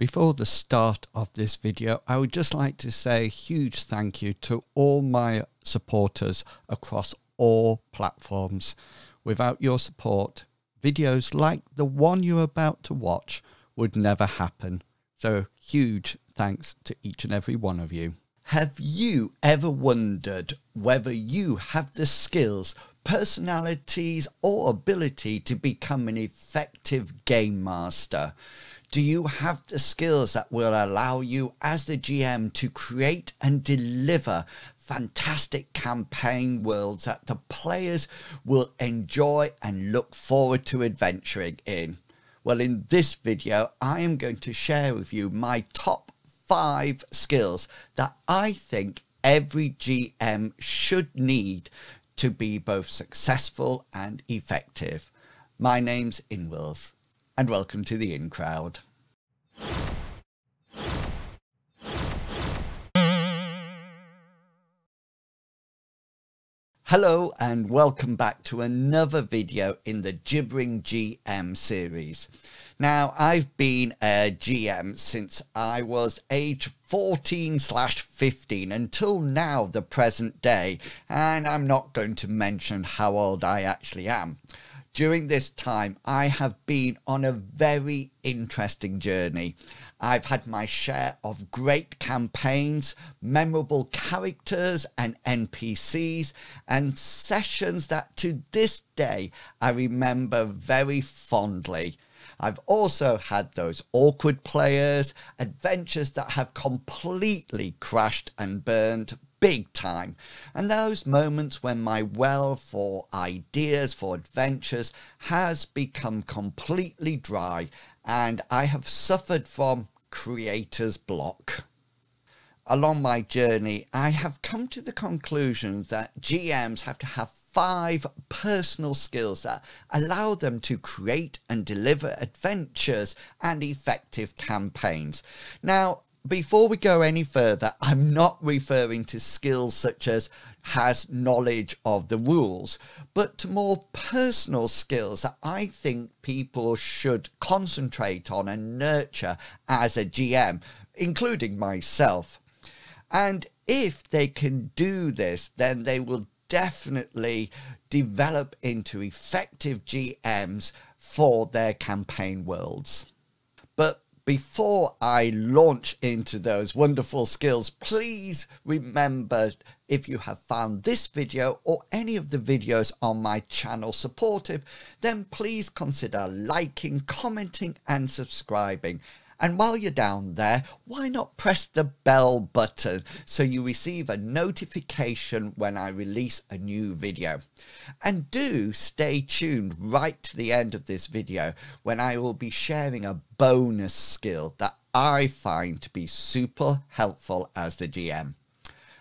Before the start of this video, I would just like to say a huge thank you to all my supporters across all platforms. Without your support, videos like the one you're about to watch would never happen. So, huge thanks to each and every one of you. Have you ever wondered whether you have the skills, personalities, or ability to become an effective game master? Do you have the skills that will allow you as the GM to create and deliver fantastic campaign worlds that the players will enjoy and look forward to adventuring in? Well, in this video, I am going to share with you my top five skills that I think every GM should need to be both successful and effective. My name's inwils and welcome to the In Crowd. Hello and welcome back to another video in the Gibbering GM series. Now, I've been a GM since I was age 14 slash 15 until now, the present day, and I'm not going to mention how old I actually am. During this time, I have been on a very interesting journey. I've had my share of great campaigns, memorable characters and NPCs, and sessions that to this day I remember very fondly. I've also had those awkward players, adventures that have completely crashed and burned, big time. And those moments when my well for ideas, for adventures, has become completely dry and I have suffered from creator's block. Along my journey, I have come to the conclusion that GMs have to have five personal skills that allow them to create and deliver adventures and effective campaigns. Now, before we go any further, I'm not referring to skills such as has knowledge of the rules, but to more personal skills that I think people should concentrate on and nurture as a GM, including myself. And if they can do this, then they will definitely develop into effective GMs for their campaign worlds. But before I launch into those wonderful skills, please remember if you have found this video or any of the videos on my channel supportive, then please consider liking, commenting and subscribing. And while you're down there, why not press the bell button so you receive a notification when I release a new video. And do stay tuned right to the end of this video when I will be sharing a bonus skill that I find to be super helpful as the GM.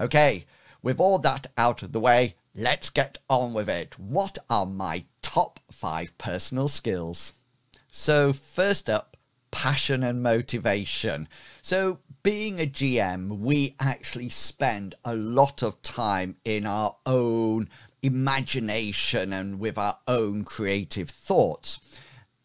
Okay, with all that out of the way, let's get on with it. What are my top five personal skills? So, first up, passion and motivation. So, being a GM, we actually spend a lot of time in our own imagination and with our own creative thoughts.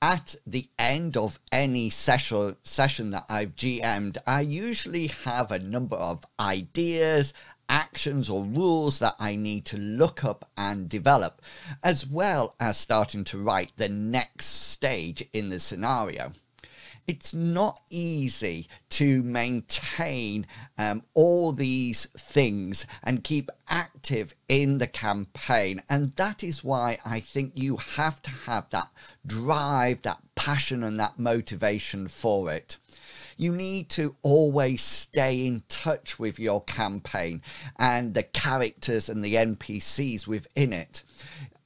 At the end of any session, session that I've GM'd, I usually have a number of ideas, actions or rules that I need to look up and develop, as well as starting to write the next stage in the scenario it's not easy to maintain um, all these things and keep active in the campaign. And that is why I think you have to have that drive, that passion, and that motivation for it you need to always stay in touch with your campaign and the characters and the NPCs within it.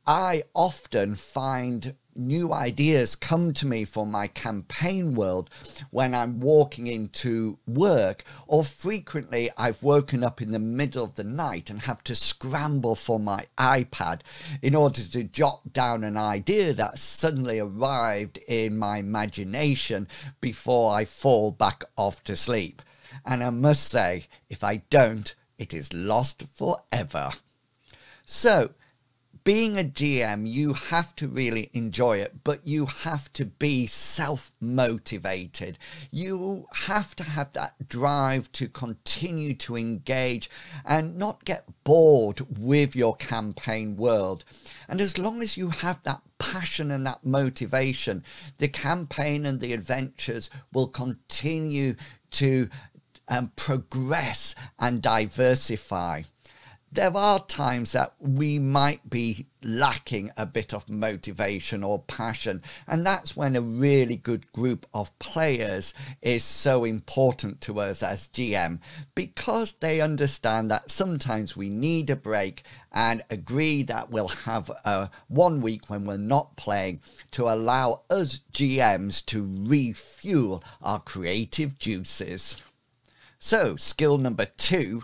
I often find new ideas come to me for my campaign world when I'm walking into work, or frequently I've woken up in the middle of the night and have to scramble for my iPad in order to jot down an idea that suddenly arrived in my imagination before I fall back off to sleep. And I must say, if I don't, it is lost forever. So, being a GM, you have to really enjoy it, but you have to be self motivated. You have to have that drive to continue to engage and not get bored with your campaign world. And as long as you have that passion and that motivation, the campaign and the adventures will continue to um, progress and diversify there are times that we might be lacking a bit of motivation or passion, and that's when a really good group of players is so important to us as GM because they understand that sometimes we need a break and agree that we'll have a one week when we're not playing to allow us GMs to refuel our creative juices. So, skill number two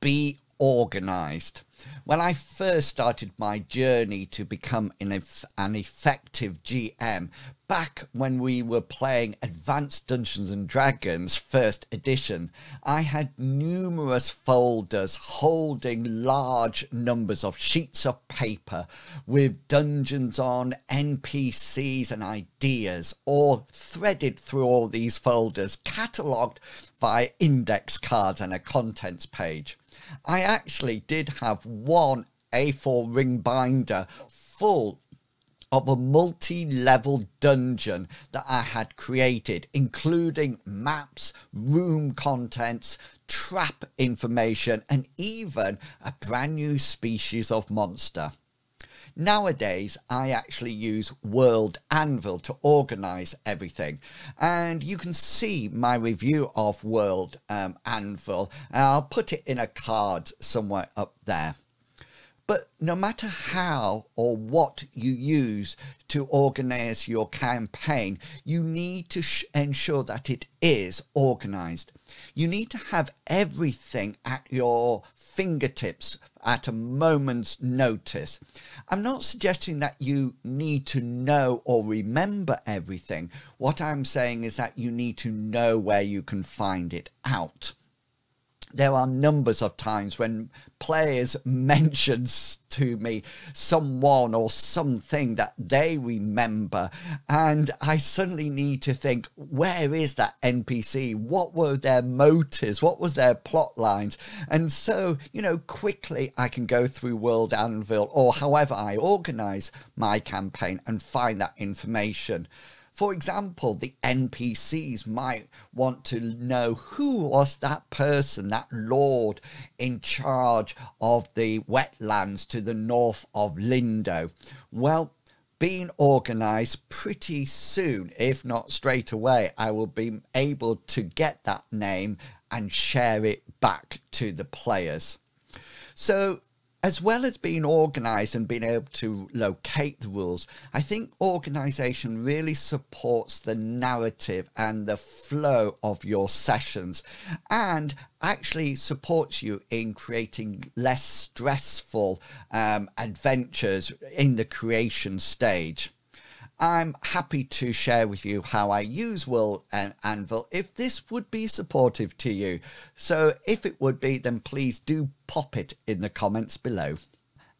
be organized. When I first started my journey to become an, an effective GM, back when we were playing Advanced Dungeons and Dragons first edition, I had numerous folders holding large numbers of sheets of paper with dungeons on, NPCs, and ideas, all threaded through all these folders, catalogued via index cards and a contents page. I actually did have one A4 ring binder full of a multi level dungeon that I had created, including maps, room contents, trap information, and even a brand new species of monster. Nowadays, I actually use World Anvil to organize everything. And you can see my review of World um, Anvil. I'll put it in a card somewhere up there. But no matter how or what you use to organize your campaign, you need to ensure that it is organized. You need to have everything at your fingertips at a moment's notice. I'm not suggesting that you need to know or remember everything. What I'm saying is that you need to know where you can find it out there are numbers of times when players mentions to me someone or something that they remember and i suddenly need to think where is that npc what were their motives? What was their plot lines? And so you know quickly i can go through world anvil or however i organize my campaign and find that information for example, the NPCs might want to know who was that person, that lord in charge of the wetlands to the north of Lindo. Well, being organized pretty soon, if not straight away, I will be able to get that name and share it back to the players. So as well as being organized and being able to locate the rules, I think organization really supports the narrative and the flow of your sessions and actually supports you in creating less stressful um, adventures in the creation stage. I'm happy to share with you how I use World and Anvil if this would be supportive to you. So if it would be, then please do pop it in the comments below.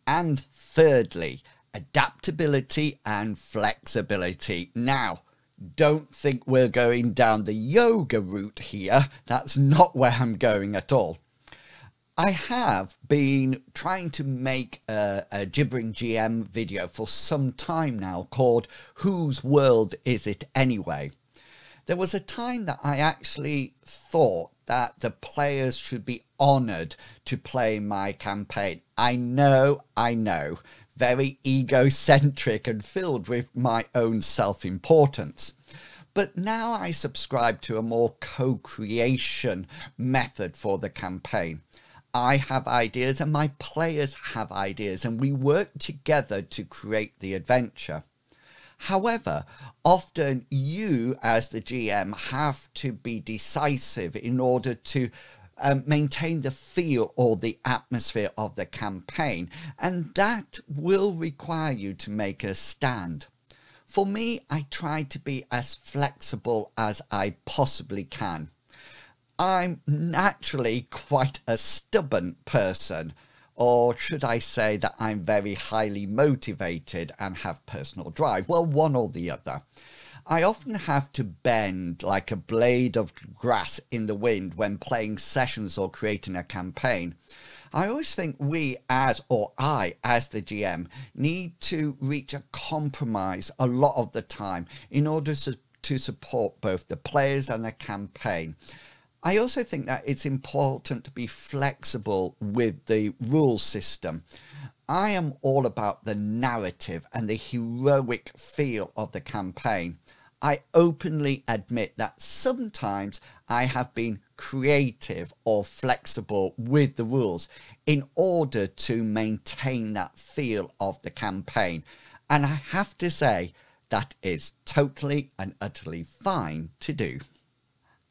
And thirdly, adaptability and flexibility. Now, don't think we're going down the yoga route here. That's not where I'm going at all. I have been trying to make a, a, gibbering GM video for some time now called Whose World Is It Anyway? There was a time that I actually thought that the players should be honoured to play my campaign. I know, I know, very egocentric and filled with my own self importance. But now I subscribe to a more co creation method for the campaign. I have ideas and my players have ideas, and we work together to create the adventure. However, often you, as the GM, have to be decisive in order to um, maintain the feel or the atmosphere of the campaign, and that will require you to make a stand. For me, I try to be as flexible as I possibly can. I'm naturally quite a stubborn person, Or should I say that I'm very highly motivated and have personal drive? Well, one or the other. I often have to bend like a blade of grass in the wind when playing sessions or creating a campaign. I always think we, as or I, as the GM, need to reach a compromise a lot of the time in order to, support both the players and the campaign. I also think that it's important to be flexible with the rule system. I am all about the narrative and the heroic feel of the campaign. I openly admit that sometimes I have been creative or flexible with the rules in order to maintain that feel of the campaign. And I have to say, that is totally and utterly fine to do.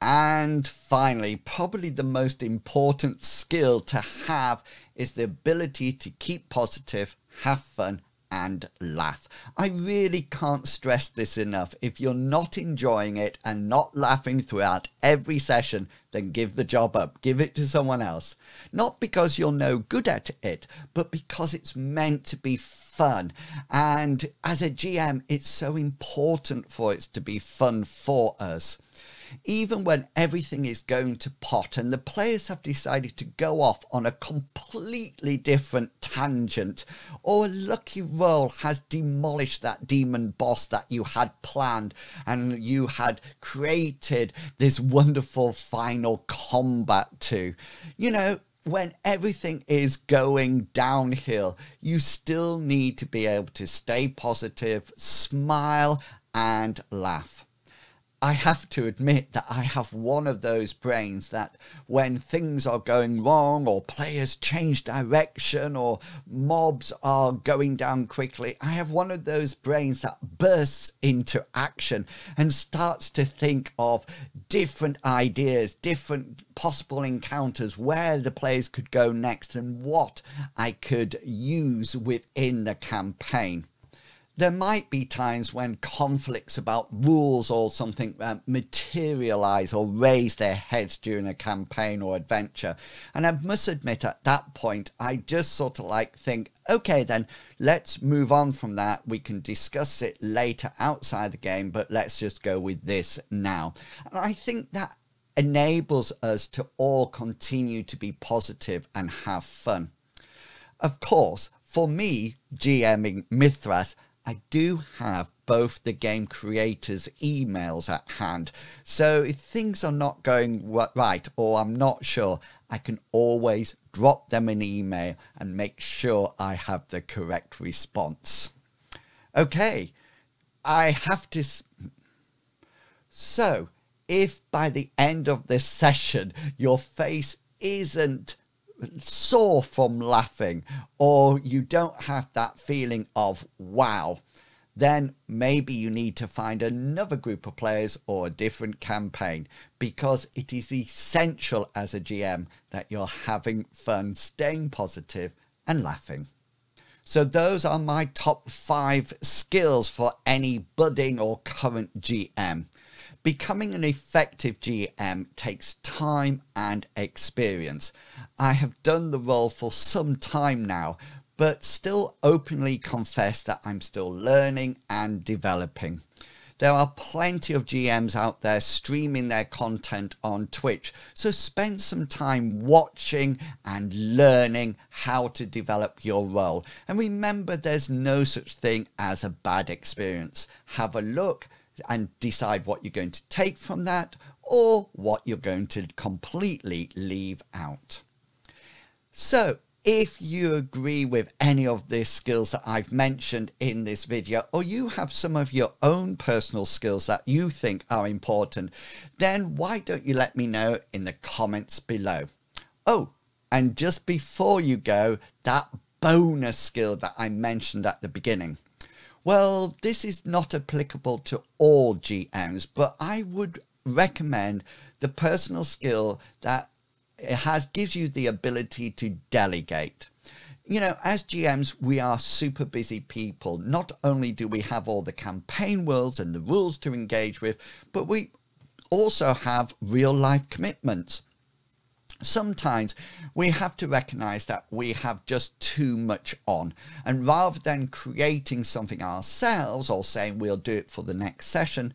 And finally, probably the most important skill to have is the ability to keep positive, have fun, and laugh. I really can't stress this enough. If you're not enjoying it and not laughing throughout every session, then give the job up. Give it to someone else. Not because you're no good at it, but because it's meant to be fun. And as a GM, it's so important for it to be fun for us even when everything is going to pot and the players have decided to go off on a completely different tangent, or a lucky roll has demolished that demon boss that you had planned and you had created this wonderful final combat to. You know, when everything is going downhill, you still need to be able to stay positive, smile, and laugh. I have to admit that I have one of those brains that when things are going wrong or players change direction or mobs are going down quickly, I have one of those brains that bursts into action and starts to think of different ideas, different possible encounters, where the players could go next and what I could use within the campaign there might be times when conflicts about rules or something uh, materialize or raise their heads during a campaign or adventure. And I must admit, at that point, I just sort of like think, okay, then let's move on from that. We can discuss it later outside the game, but let's just go with this now. And I think that enables us to all continue to be positive and have fun. Of course, for me, GMing Mythras I do have both the game creators' emails at hand. So if things are not going right or I'm not sure, I can always drop them an email and make sure I have the correct response. Okay, I have to. So, if by the end of this session your face isn't sore from laughing or you don't have that feeling of wow, then maybe you need to find another group of players or a different campaign because it is essential as a GM that you're having fun, staying positive, and laughing. So, those are my top five skills for any budding or current GM. Becoming an effective GM takes time and experience. I have done the role for some time now, but still openly confess that I'm still learning and developing. There are plenty of GMs out there streaming their content on Twitch, so spend some time watching and learning how to develop your role. And remember, there's no such thing as a bad experience. Have a look, and decide what you're going to take from that or what you're going to completely leave out. So, if you agree with any of the skills that I've mentioned in this video, or you have some of your own personal skills that you think are important, then why don't you let me know in the comments below? Oh, and just before you go, that bonus skill that I mentioned at the beginning. Well, this is not applicable to all GMs, but I would recommend the personal skill that it has gives you the ability to delegate. You know, as GMs, we are super busy people. Not only do we have all the campaign worlds and the rules to engage with, but we also have real life commitments. Sometimes we have to recognize that we have just too much on. And rather than creating something ourselves or saying we'll do it for the next session,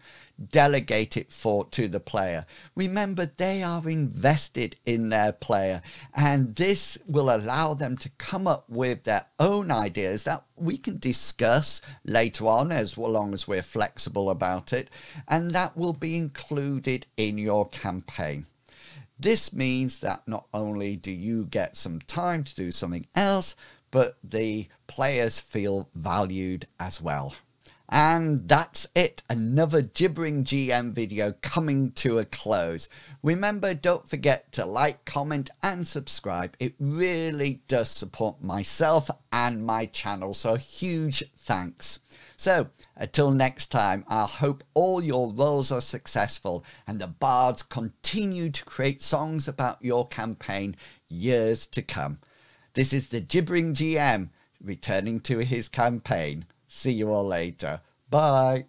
delegate it for to the player. Remember, they are invested in their player, and this will allow them to come up with their own ideas that we can discuss later on as long as we're flexible about it, and that will be included in your campaign. This means that not only do you get some time to do something else, but the players feel valued as well. And that's it. Another Gibbering GM video coming to a close. Remember, don't forget to like, comment, and subscribe. It really does support myself and my channel. So, huge thanks. So, until next time, I hope all your rolls are successful and the bards continue to create songs about your campaign years to come. This is the Gibbering GM returning to his campaign. See you all later. Bye.